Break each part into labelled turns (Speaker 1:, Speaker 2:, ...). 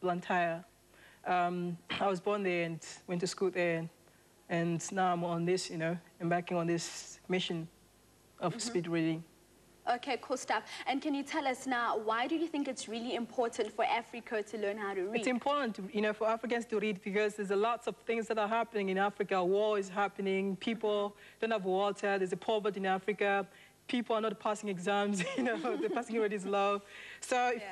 Speaker 1: Blantyre. Um, I was born there and went to school there, and, and now I'm on this, you know, embarking on this mission of
Speaker 2: Mm-hmm.
Speaker 1: speed reading.
Speaker 2: Okay, cool stuff. And can you tell us now, why do you think it's really important for Africa to learn how to read?
Speaker 1: It's important, to, you know, for Africans to read because there's a lots of things that are happening in Africa. War is happening. People don't have water. There's a poverty in Africa. People are not passing exams. You know, the passing rate is low. So
Speaker 2: Yeah.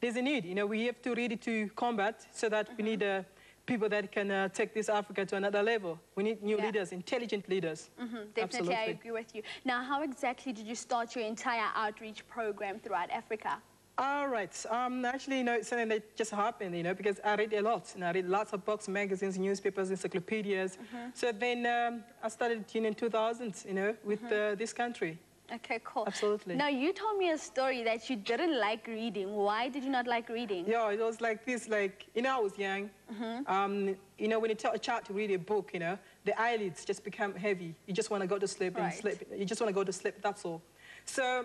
Speaker 1: There's a need. You know, we have to read it to combat so that we need uh, people that can uh, take this Africa to another level. We need new
Speaker 2: Yeah.
Speaker 1: leaders, intelligent leaders.
Speaker 2: Mhm, definitely, I agree with you. Now, how exactly did you start your entire outreach program throughout Africa?
Speaker 1: All right. Um, actually, you know, it's something that just happened, you know, because I read a lot. And I read lots of books, magazines, newspapers, encyclopedias. So then um, I started you know, in 2000, you know, with uh, this country.
Speaker 2: Okay, cool.
Speaker 1: Absolutely.
Speaker 2: Now, you told me a story that you didn't like reading. Why did you not like reading?
Speaker 1: Yeah, it was like this, like, you know, I was young. Mm-hmm. Um, you know, when you tell a child to read a book, you know, the eyelids just become heavy. You just want to go to sleep and
Speaker 2: Right.
Speaker 1: sleep. You just want to go to sleep, that's all. So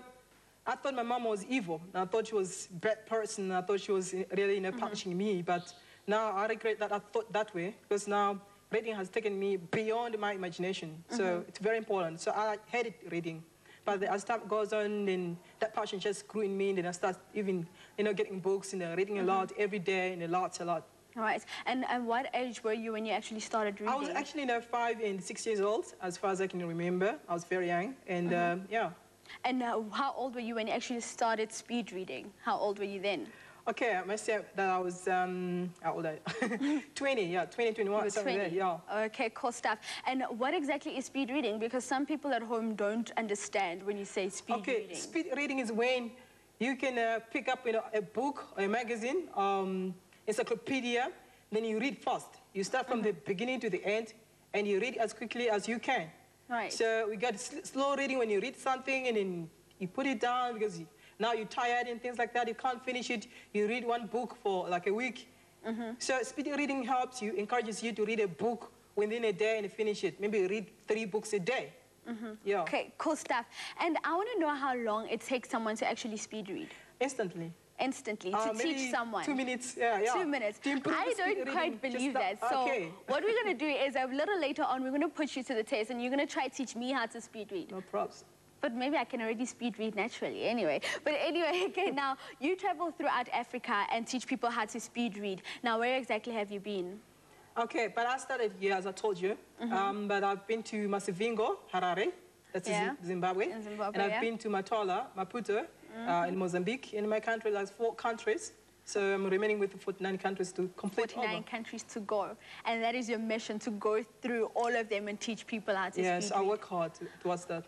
Speaker 1: I thought my mom was evil. I thought she was a bad person. I thought she was really, you know, mm-hmm. punishing me. But now I regret that I thought that way because now reading has taken me beyond my imagination. So mm-hmm. it's very important. So I hated reading. But as time goes on, then that passion just grew in me, and then I started even, you know, getting books and uh, reading a lot every day, and a lot, a lot.
Speaker 2: All right. And, and what age were you when you actually started reading?
Speaker 1: I was actually, you know, five and six years old, as far as I can remember. I was very young, and um, yeah.
Speaker 2: And uh, how old were you when you actually started speed reading? How old were you then?
Speaker 1: Okay, I must say that I was, um, how old are you? 20, yeah, 20, 21,
Speaker 2: You
Speaker 1: something
Speaker 2: 20.
Speaker 1: that, yeah.
Speaker 2: Okay, cool stuff. And what exactly is speed reading? Because some people at home don't understand when you say speed
Speaker 1: Okay,
Speaker 2: reading.
Speaker 1: Okay, speed reading is when you can uh, pick up you know, a book or a magazine, um, encyclopedia, then you read fast. You start from the beginning to the end, and you read as quickly as you can.
Speaker 2: Right.
Speaker 1: So we got sl- slow reading when you read something, and then you put it down because you, now you're tired and things like that. You can't finish it. You read one book for like a week. So speed reading helps you, encourages you to read a book within a day and finish it. Maybe read three books a day. Yeah.
Speaker 2: Okay, cool stuff. And I want to know how long it takes someone to actually speed read
Speaker 1: Instantly.
Speaker 2: instantly
Speaker 1: Uh,
Speaker 2: to teach someone.
Speaker 1: Two minutes, yeah, yeah.
Speaker 2: Two minutes. I don't quite believe
Speaker 1: that-.
Speaker 2: So
Speaker 1: Okay.
Speaker 2: what we're going to do is a little later on, we're going to put you to the test and you're going to try to teach me how to speed read.
Speaker 1: No props.
Speaker 2: But maybe I can already speed read naturally anyway. But anyway, okay, now you travel throughout Africa and teach people how to speed read. Now, where exactly have you been?
Speaker 1: Okay, but I started here, as I told you. Um, but I've been to Masivingo, Harare, that's
Speaker 2: Mm-hmm. Yeah.
Speaker 1: Zim- Zimbabwe.
Speaker 2: In Zimbabwe,
Speaker 1: and I've
Speaker 2: yeah. Mm-hmm.
Speaker 1: been to Matola, Maputo, uh, in Mozambique. In my country, there's four countries. So I'm remaining with 49 countries to complete
Speaker 2: 49
Speaker 1: over.
Speaker 2: countries to go. And that is your mission, to go through all of them and teach people how to
Speaker 1: Yes,
Speaker 2: speed
Speaker 1: I
Speaker 2: read.
Speaker 1: work hard towards that.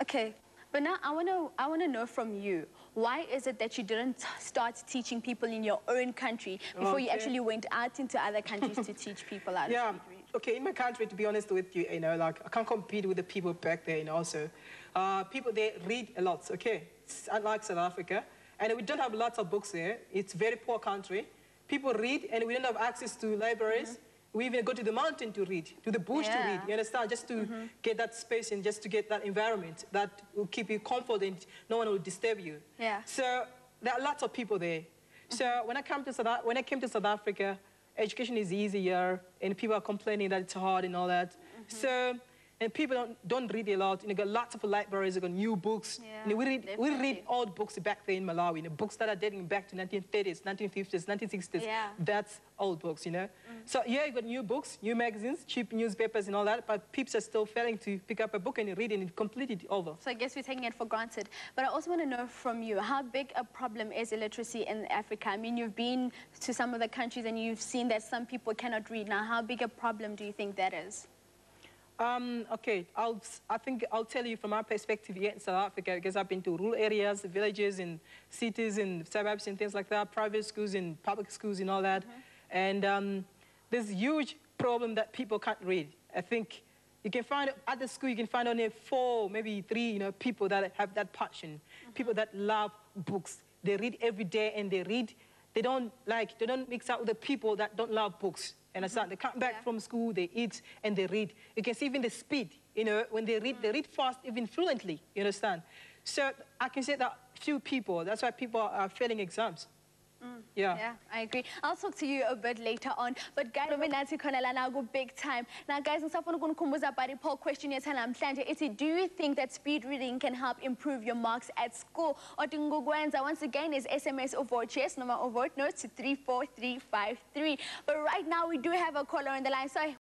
Speaker 2: Okay, but now I want to I want to know from you why is it that you didn't start teaching people in your own country before you actually went out into other countries to teach people how to
Speaker 1: Yeah. Okay, in my country, to be honest with you, you know, like I can't compete with the people back there, you know. So, uh, people they read a lot. Okay, it's unlike South Africa, and we don't have lots of books there. It's a very poor country. People read, and we don't have access to libraries. We even go to the mountain to read, to the bush to read. You understand? Just to mm-hmm. get that space and just to get that environment that will keep you and no one will disturb you.
Speaker 2: Yeah.
Speaker 1: So there are lots of people there. So mm-hmm. when I come to South, when I came to South Africa, education is easier, and people are complaining that it's hard and all that. Mm-hmm. So and people don't, don't read a lot. You got lots of libraries, you got new books.
Speaker 2: Yeah,
Speaker 1: and we read we read old books back there in Malawi, you know, books that are dating back to 1930s, 1950s, 1960s.
Speaker 2: Yeah.
Speaker 1: That's old books, you know. Mm. So yeah, you got new books, new magazines, cheap newspapers and all that, but people are still failing to pick up a book and read it and complete it over.
Speaker 2: So I guess we're taking it for granted. But I also want to know from you, how big a problem is illiteracy in Africa? I mean, you've been to some of the countries and you've seen that some people cannot read. Now, how big a problem do you think that is?
Speaker 1: Um, okay, I'll, I think I'll tell you from our perspective here in South Africa, because I've been to rural areas, villages and cities and suburbs and things like that, private schools and public schools and all that. And um, there's a huge problem that people can't read. I think you can find, at the school, you can find only four, maybe three, you know, people that have that passion, people that love books. They read every day and they read, they don't like, they don't mix up with the people that don't love books. And understand? They come back
Speaker 2: Yeah.
Speaker 1: from school, they eat, and they read. You can see even the speed, you know, when they read, they mm. read fast, even fluently, you understand? So I can say that few people, that's why people are failing exams. Mm. Yeah.
Speaker 2: Yeah, I agree. I'll talk to you a bit later on. But guys, we're not now go big time. Now guys, ngisafuna ukunikhumbuza about poll question yethu namhlanje ithi do you think that speed reading can help improve your marks at school? Odingugwenza once again is SMS or vote yes, number or vote no to 34353. But right now we do have a caller on the line. So